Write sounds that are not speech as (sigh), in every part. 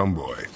Come, boy.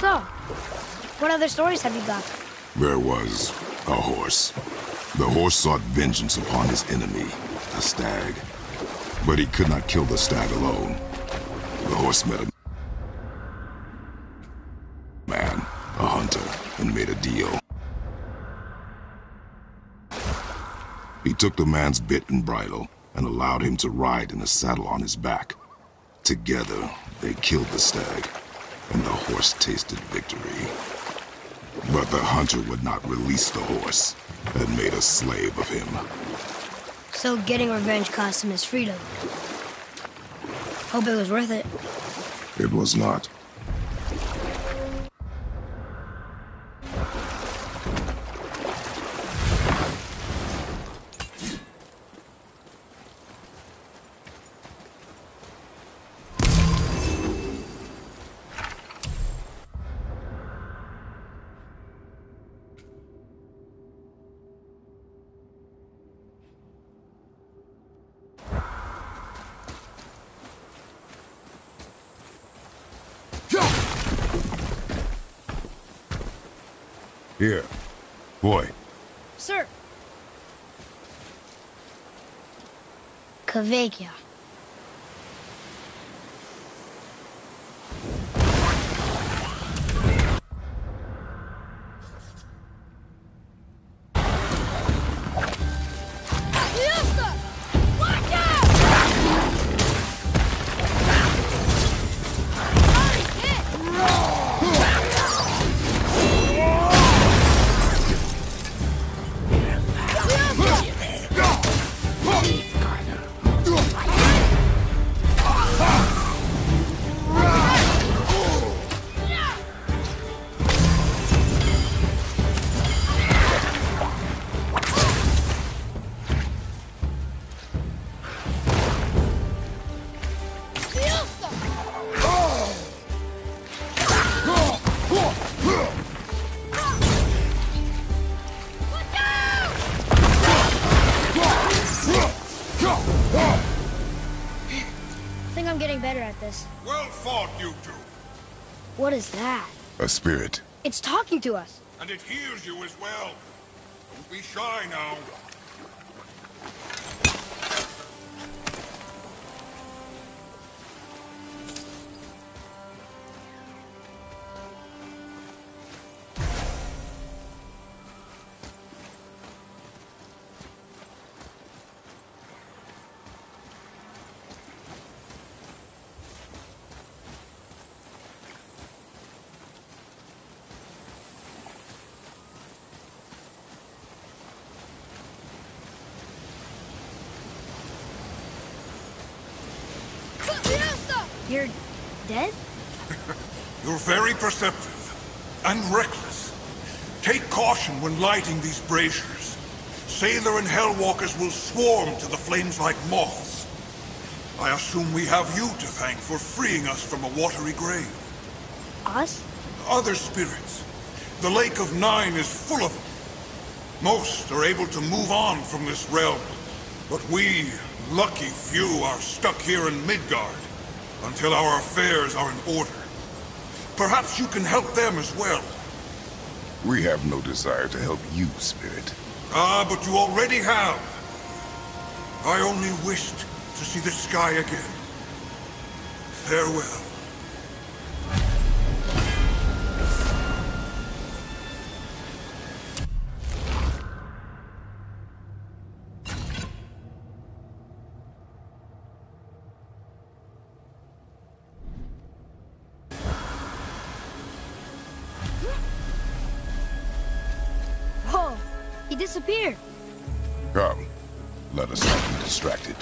So, what other stories have you got? There was a horse. The horse sought vengeance upon his enemy, a stag. But he could not kill the stag alone. The horse met a man, a hunter, and made a deal. He took the man's bit and bridle and allowed him to ride in a saddle on his back. Together, they killed the stag, and the horse tasted victory. But the hunter would not release the horse and made a slave of him. So getting revenge cost him his freedom. Hope it was worth it. It was not. Kvekia. Getting better at this. Well fought, you two. What is that? a spirit. It's talking to us. And it hears you as well. Don't be shy now. Very perceptive. And reckless. Take caution when lighting these braziers. Sailor and Hellwalkers will swarm to the flames like moths. I assume we have you to thank for freeing us from a watery grave. Us? Other spirits. The Lake of Nine is full of them. Most are able to move on from this realm. But we, lucky few, are stuck here in Midgard until our affairs are in order. Perhaps you can help them as well. We have no desire to help you, spirit. Ah, but you already have. I only wished to see the sky again. Farewell. He disappeared. Come, let us not be distracted.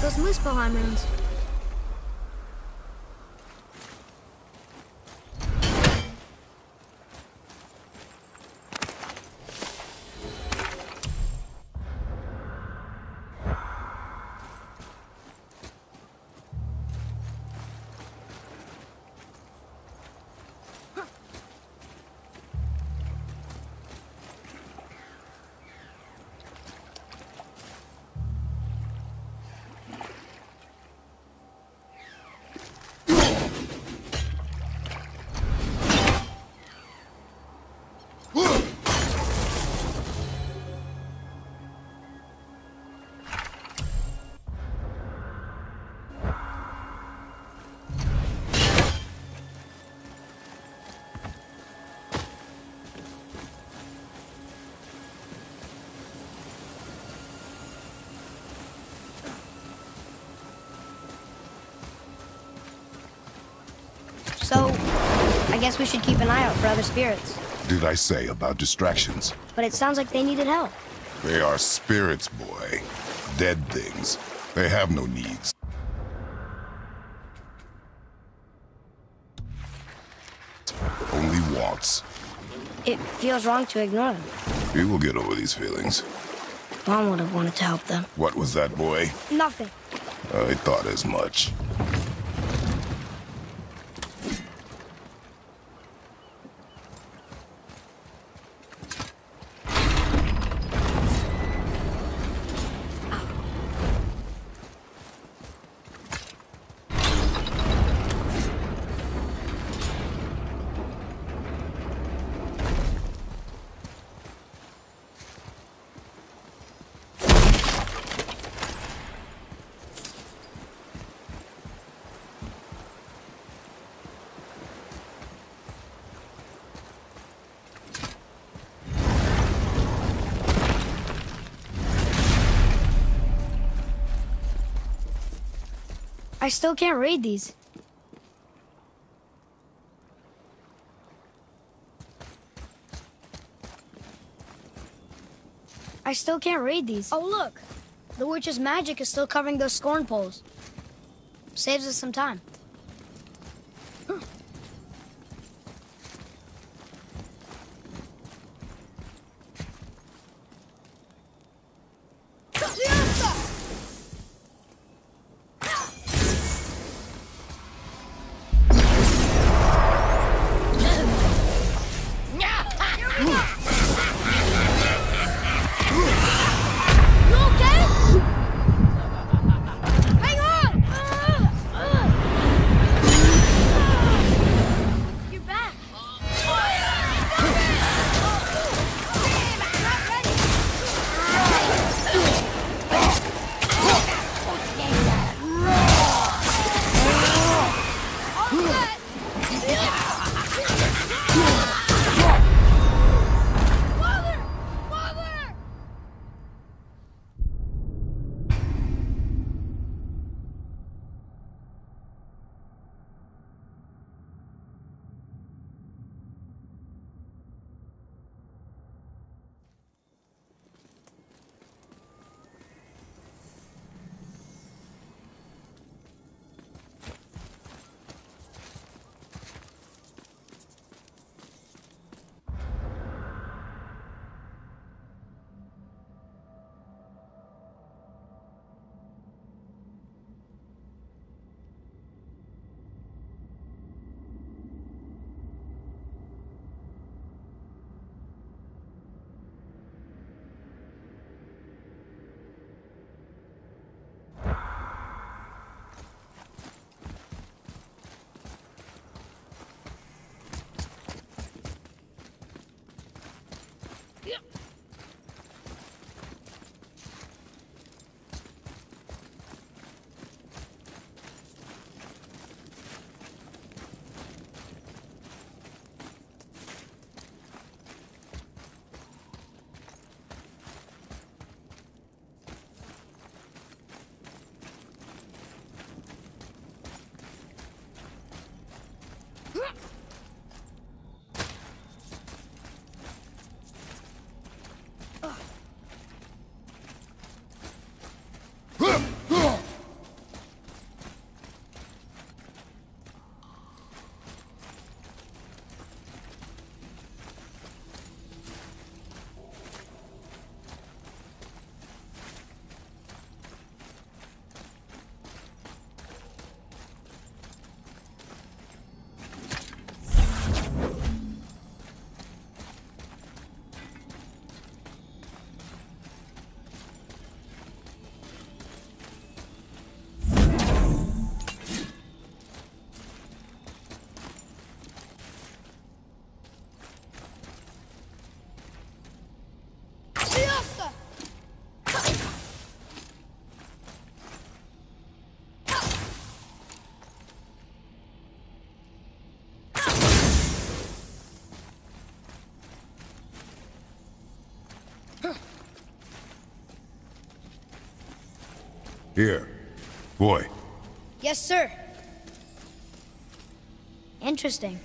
Those moose runes. So, I guess we should keep an eye out for other spirits. Did I say about distractions? But it sounds like they needed help. They are spirits, boy. Dead things. They have no needs. Only wants. It feels wrong to ignore them. We will get over these feelings. Mom would have wanted to help them. What was that, boy? Nothing. I thought as much. I still can't read these. I still can't read these. Oh, look. The witch's magic is still covering those scorn poles. Saves us some time. Here. Boy. Yes, sir. Interesting.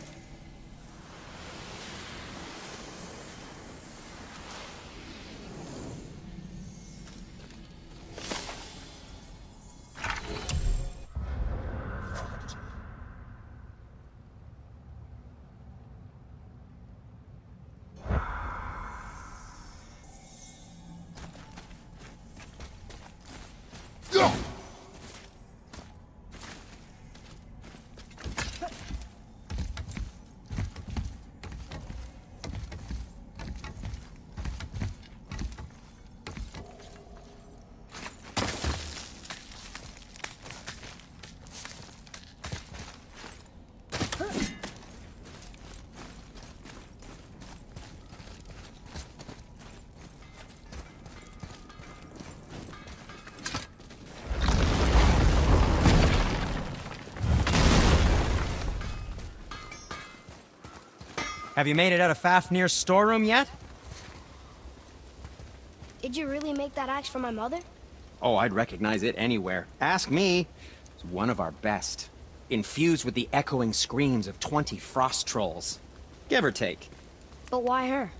Have you made it out of Fafnir's storeroom yet? Did you really make that axe for my mother? Oh, I'd recognize it anywhere. Ask me. It's one of our best. Infused with the echoing screams of 20 frost trolls. Give or take. But why her?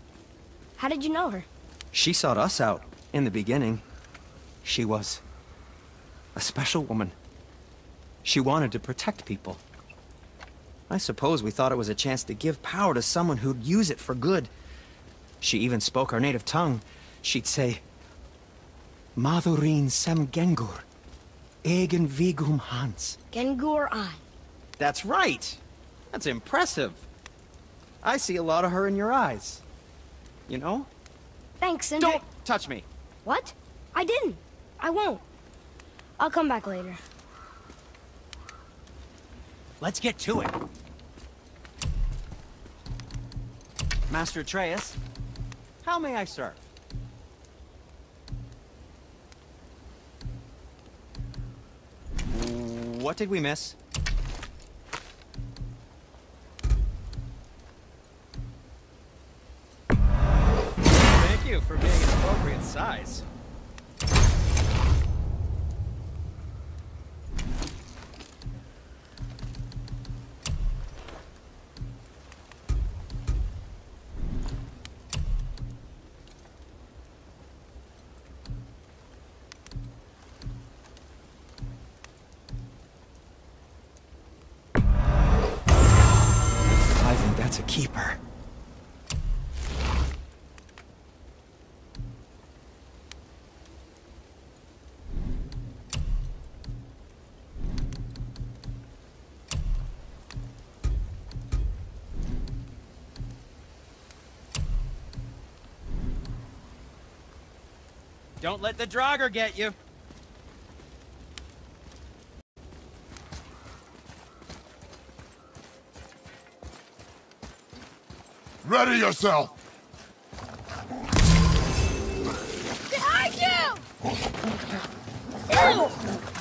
How did you know her? She sought us out, in the beginning. She was... a special woman. She wanted to protect people. I suppose we thought it was a chance to give power to someone who'd use it for good. She even spoke our native tongue. She'd say, Madurin sem Gengur, egen vigum hans. Gengur I. That's right. That's impressive. I see a lot of her in your eyes. You know? Thanks, Sindri. Don't touch me. What? I didn't. I won't. I'll come back later. Let's get to it. Master Atreus, how may I serve? What did we miss? Don't let the Draugr get you. Ready yourself! I do! Ew!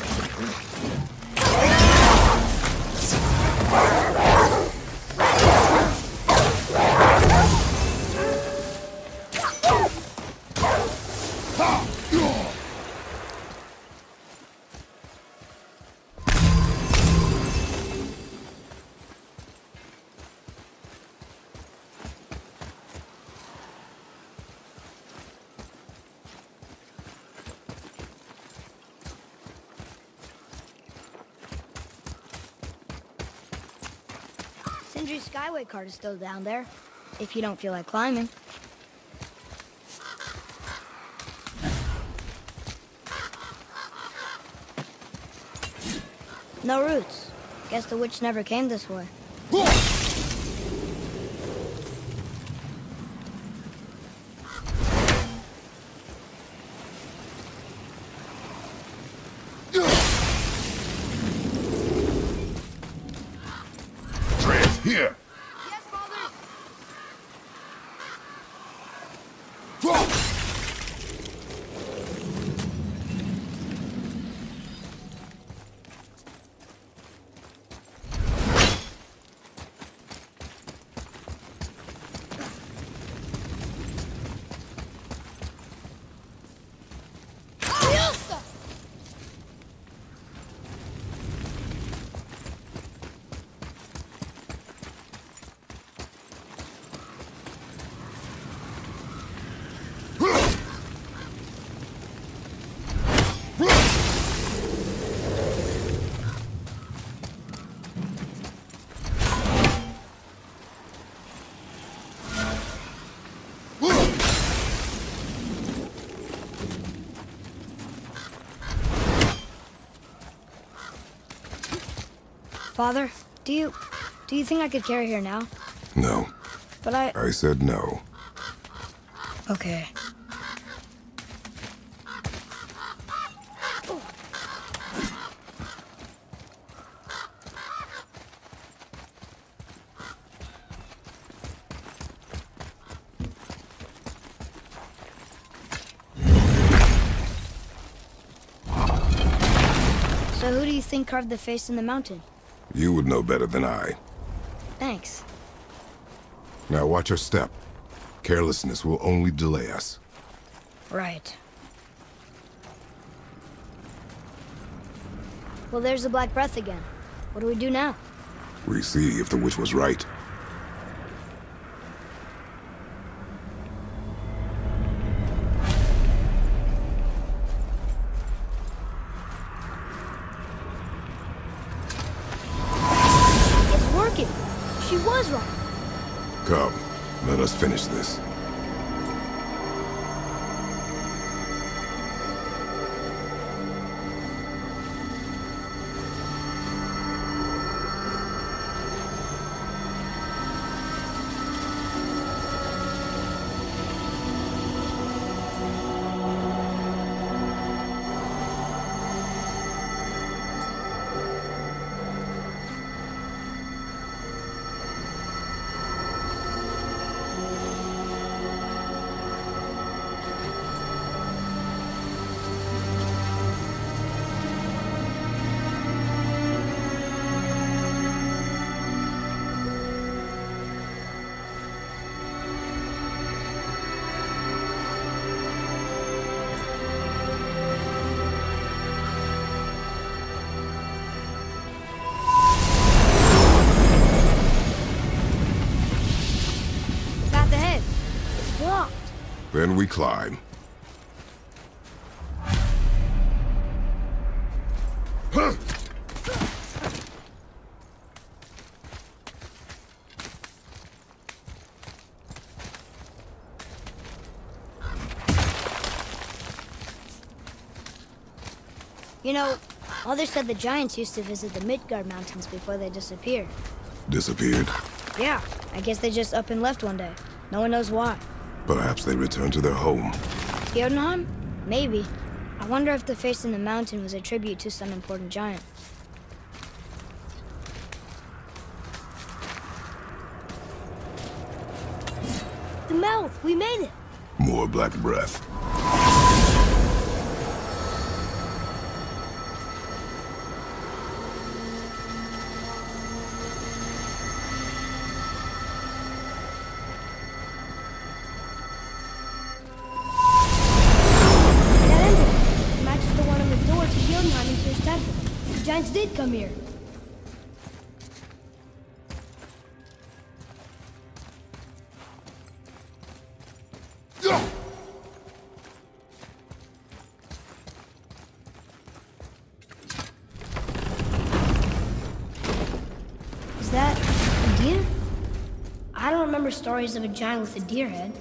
Sindri's Skyway cart is still down there, if you don't feel like climbing. No roots. Guess the witch never came this way. Father, do you... do you think I could carry her now? No. But I... I said no. Okay. So who do you think carved the face in the mountain? You would know better than I. Thanks. Now watch your step. Carelessness will only delay us. Right. Well, there's the Black Breath again. What do we do now? We see if the witch was right. We climb. You know, Mother said the giants used to visit the Midgard Mountains before they disappeared. Disappeared. Yeah, I guess they just up and left one day. No one knows why. Perhaps they returned to their home. Jotunheim? Maybe. I wonder if the face in the mountain was a tribute to some important giant. The mouth! We made it! More black breath. Stories of a giant with a deer head.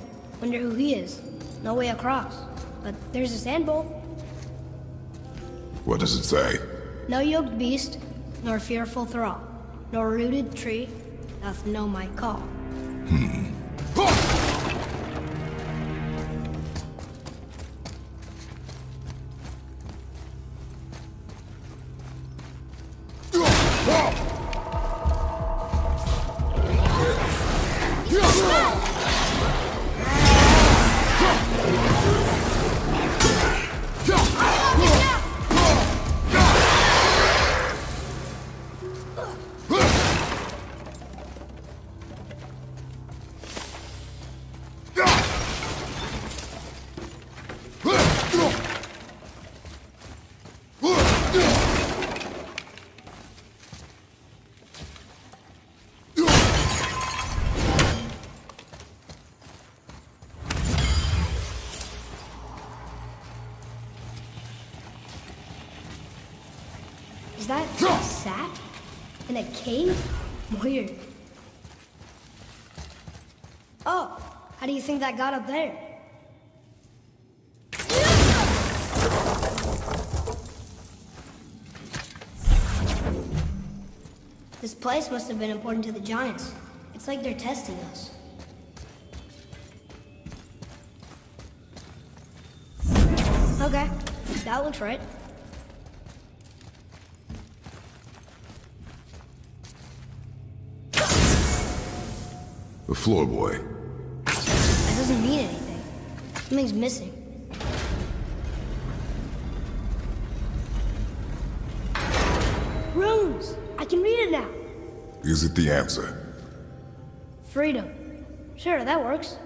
Wonder who he is. No way across. But there's a sand bowl. What does it say? No yoked beast, nor fearful thrall, nor rooted tree doth know my call. Is a cave? Weird. Oh, how do you think that got up there? This place must have been important to the Giants. It's like they're testing us. Okay, that looks right. The floor boy. That doesn't mean anything. Something's missing. Runes! I can read it now. Is it the answer? Freedom. Sure, that works.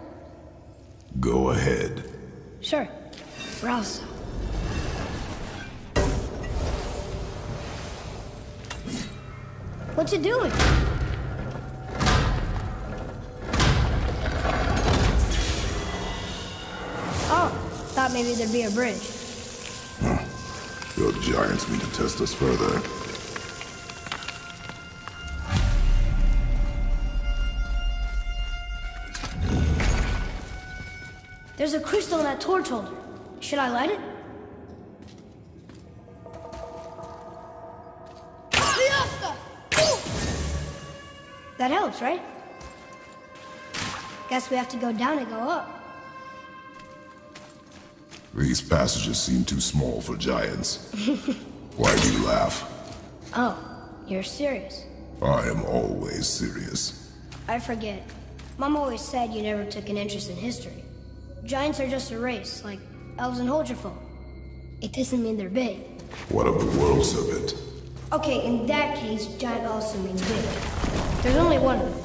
Go ahead. Sure. Browse. What's it doing? Maybe there'd be a bridge. Your giants mean to test us further. There's a crystal in that torch holder. Should I light it? That helps, right? Guess we have to go down and go up. These passages seem too small for giants. (laughs) Why do you laugh? Oh, you're serious. I am always serious. I forget. Mom always said you never took an interest in history. Giants are just a race, like elves and Huldrafolk. It doesn't mean they're big. What of the worlds of it? Okay, in that case, giant also means big. There's only one of them.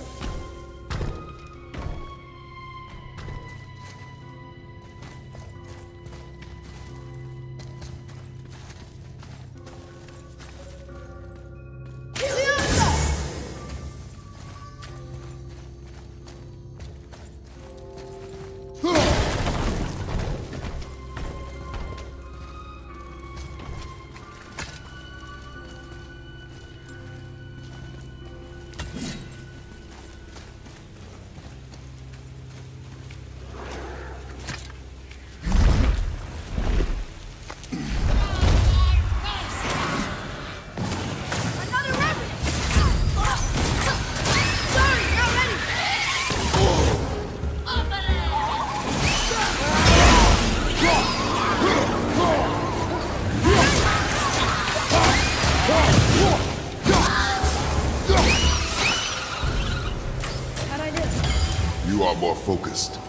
Focused.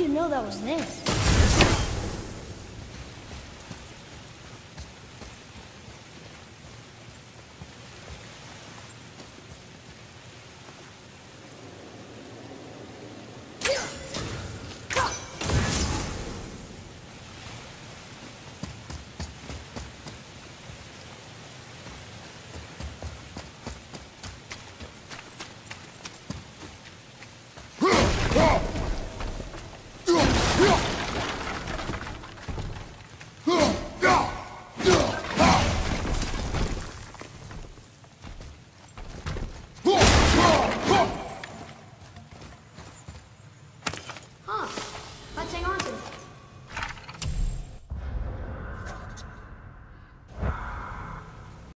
You know that was there?